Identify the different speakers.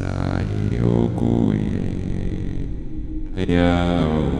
Speaker 1: Sayogui Yao